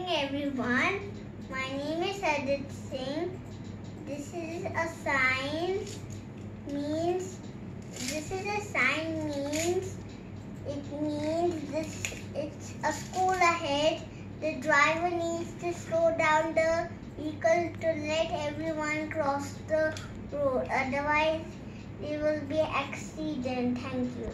morning, everyone. My name is Hardit Singh. This is a sign. Means this is a sign. Means it means this. It's a school ahead. The driver needs to slow down the vehicle to let everyone cross the road. Otherwise, there will be accident. Thank you.